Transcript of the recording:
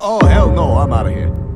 Oh, hell no, I'm out of here.